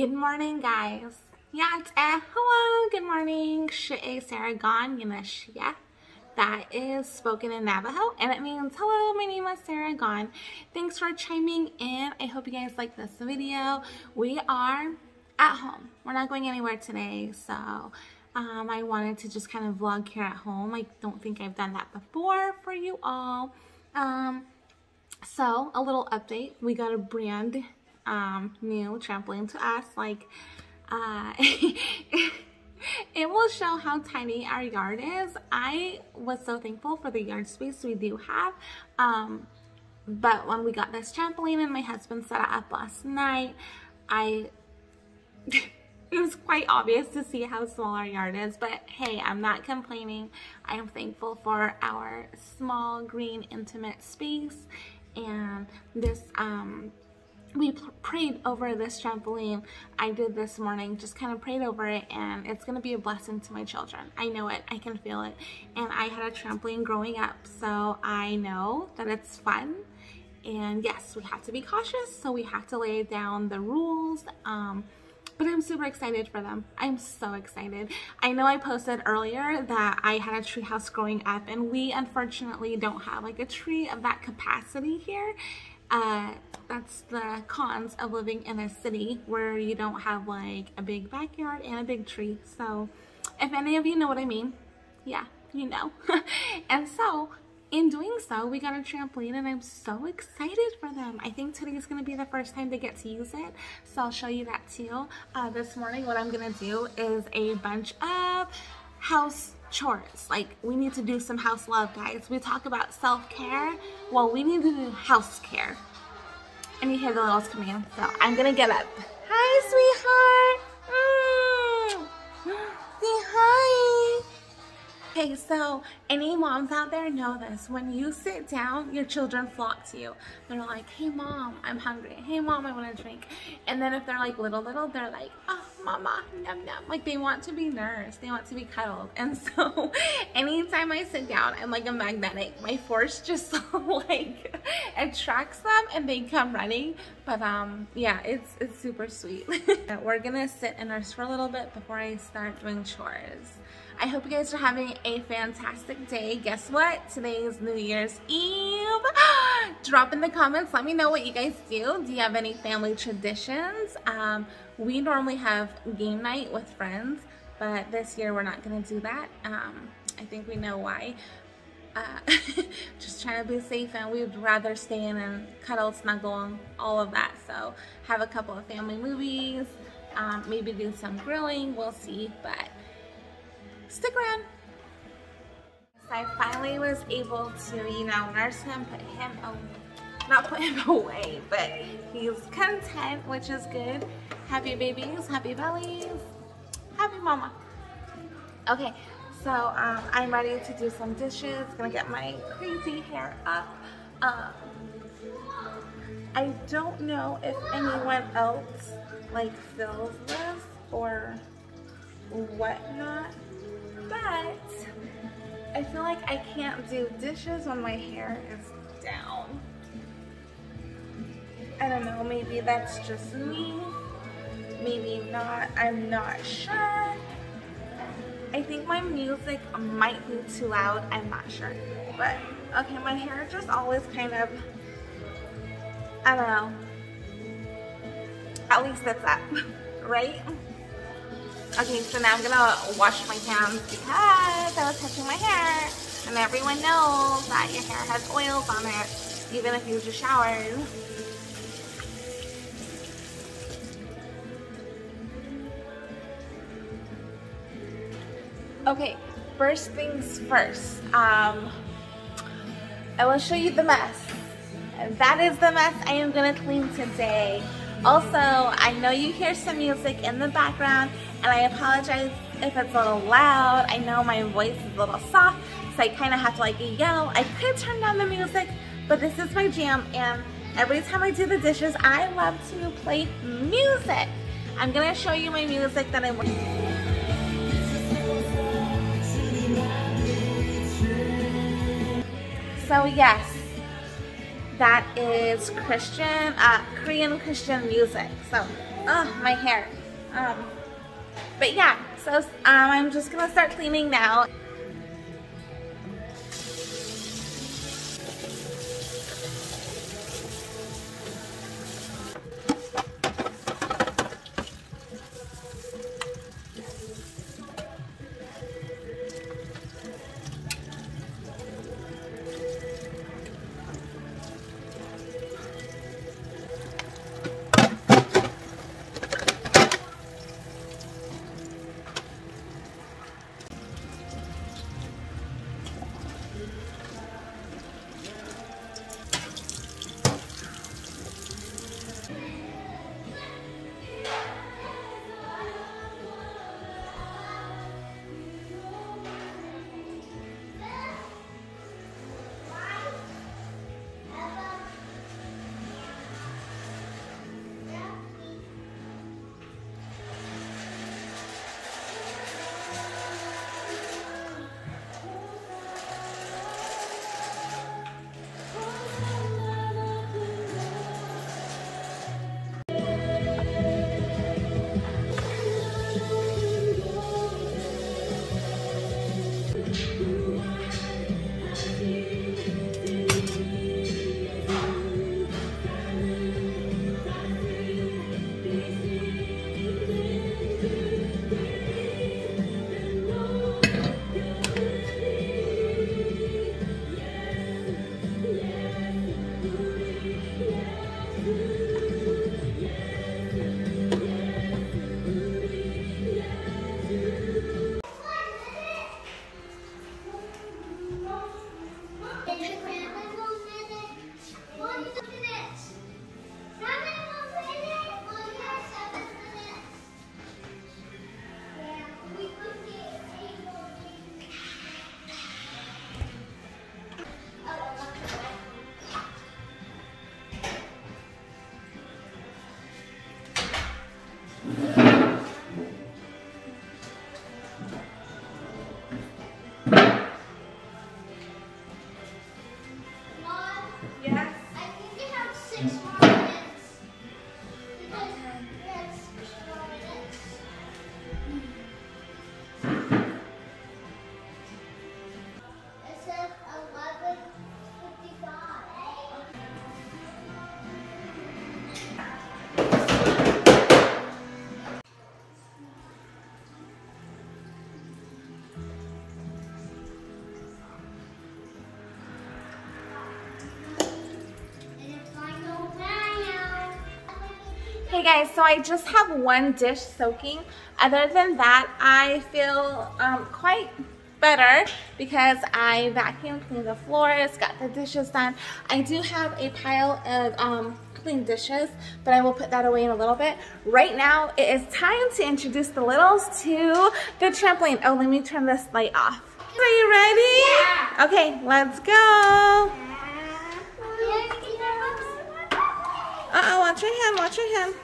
Good morning, guys. Yeah, it's eh. Hello, good morning. She'e Saragon Yanashia. That is spoken in Navajo, and it means, hello, my name is Sarah Gon. Thanks for chiming in. I hope you guys like this video. We are at home. We're not going anywhere today, so um, I wanted to just kind of vlog here at home. I don't think I've done that before for you all. Um, so, a little update. We got a brand um, new trampoline to us. Like, uh, it will show how tiny our yard is. I was so thankful for the yard space we do have. Um, but when we got this trampoline and my husband set it up last night, I... it was quite obvious to see how small our yard is, but hey, I'm not complaining. I am thankful for our small, green, intimate space and this um, we prayed over this trampoline I did this morning just kind of prayed over it and it's gonna be a blessing to my children I know it I can feel it and I had a trampoline growing up so I know that it's fun and yes we have to be cautious so we have to lay down the rules um, but I'm super excited for them. I'm so excited. I know I posted earlier that I had a tree house growing up and we unfortunately don't have like a tree of that capacity here. Uh, that's the cons of living in a city where you don't have like a big backyard and a big tree. So if any of you know what I mean, yeah, you know. and so in doing so, we got a trampoline and I'm so excited for them. I think today is going to be the first time they get to use it. So I'll show you that too. Uh, this morning, what I'm to do is a bunch of house chores. Like we need to do some house love, guys. We talk about self-care. Well, we need to do house care. And you hear the littles coming in. So I'm to get up. Hi, sweetheart. Mm. Say hi. Okay, so any moms out there know this. When you sit down, your children flock to you. They're like, hey mom, I'm hungry. Hey mom, I want to drink. And then if they're like little, little, they're like, oh mama, num num. Like they want to be nursed. They want to be cuddled. And so anytime I sit down, I'm like a magnetic. My force just like attracts them and they come running. But um, yeah, it's, it's super sweet. We're gonna sit and nurse for a little bit before I start doing chores. I hope you guys are having a fantastic day. Guess what? Today is New Year's Eve. Drop in the comments. Let me know what you guys do. Do you have any family traditions? Um, we normally have game night with friends, but this year we're not going to do that. Um, I think we know why. Uh, just trying to be safe and we'd rather stay in and cuddle, snuggle, all of that. So have a couple of family movies, um, maybe do some grilling, we'll see. But stick around. I finally was able to, you know, nurse him, put him, not put him away, but he's content, which is good. Happy babies, happy bellies, happy mama. Okay, so um, I'm ready to do some dishes. Gonna get my crazy hair up. Um, I don't know if anyone else like fills this or whatnot but I feel like I can't do dishes when my hair is down. I don't know, maybe that's just me. Maybe not, I'm not sure. I think my music might be too loud, I'm not sure. But, okay, my hair just always kind of, I don't know. At least it's up, right? Okay, so now I'm gonna wash my hands because I was touching my hair. And everyone knows that your hair has oils on it, even if you just showered. Okay, first things first. Um, I will show you the mess. That is the mess I am gonna clean today. Also, I know you hear some music in the background and I apologize if it's a little loud. I know my voice is a little soft, so I kind of have to like yell. I could turn down the music, but this is my jam and every time I do the dishes, I love to play music. I'm gonna show you my music that I'm working So yes, that is Christian, uh, Korean Christian music. So, oh, my hair. Um, but yeah, so um, I'm just gonna start cleaning now. Yeah. Hey guys, so I just have one dish soaking. Other than that, I feel um, quite better because I vacuumed, cleaned the floors, got the dishes done. I do have a pile of um, clean dishes, but I will put that away in a little bit. Right now, it is time to introduce the littles to the trampoline. Oh, let me turn this light off. Are you ready? Yeah. Okay, let's go. Uh-oh, watch your hand, watch your hand.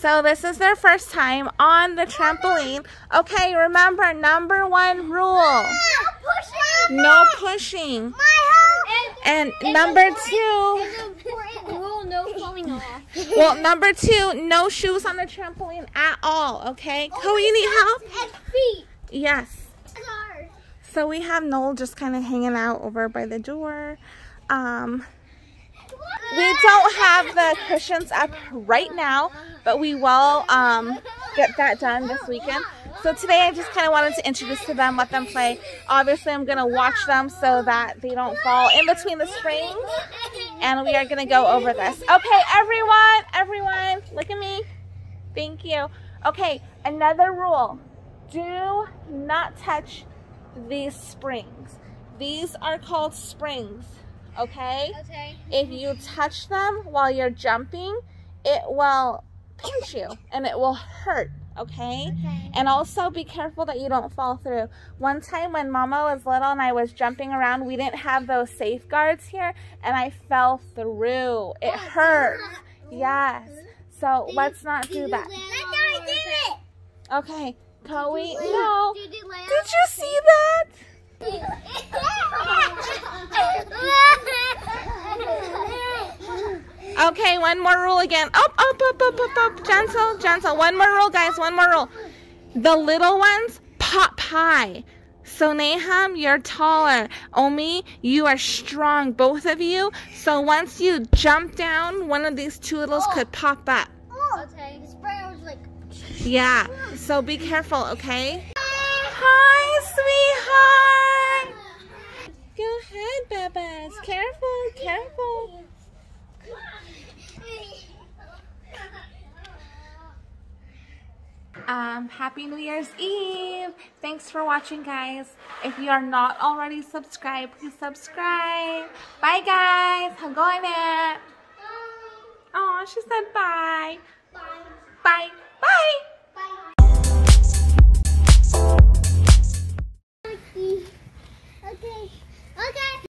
So this is their first time on the trampoline. Okay, remember number one rule. No pushing. And number two. Well, number two, no shoes on the trampoline at all, okay? Oh, Chloe, you need help? Feet. Yes. So we have Noel just kind of hanging out over by the door. Um, we don't have the cushions up right now, but we will um, get that done this weekend. So today I just kind of wanted to introduce to them, let them play. Obviously I'm going to watch them so that they don't fall in between the springs. And we are going to go over this. Okay, everyone, everyone, look at me. Thank you. Okay, another rule. Do not touch these springs. These are called springs okay? Okay. If you touch them while you're jumping, it will pinch you and it will hurt, okay? okay? And also be careful that you don't fall through. One time when mama was little and I was jumping around, we didn't have those safeguards here and I fell through. It oh, hurt. Yes. So let's not do that. Okay. Chloe, no. Did Did you see that? One more rule again. Up, up, up, up, up, up. Gentle, gentle. One more rule, guys. One more rule. The little ones pop high. So Nahum, you're taller. Omi, you are strong, both of you. So once you jump down, one of these two littles oh. could pop up. Oh. Okay, the sprayer was like. Yeah. So be careful, okay? Hi, sweetheart. Go ahead, Bebas. Careful, careful. Um, happy New Year's Eve. Thanks for watching, guys. If you are not already subscribed, please subscribe. Bye, guys. Hagonet. Oh, she said bye. bye. Bye. Bye. Okay.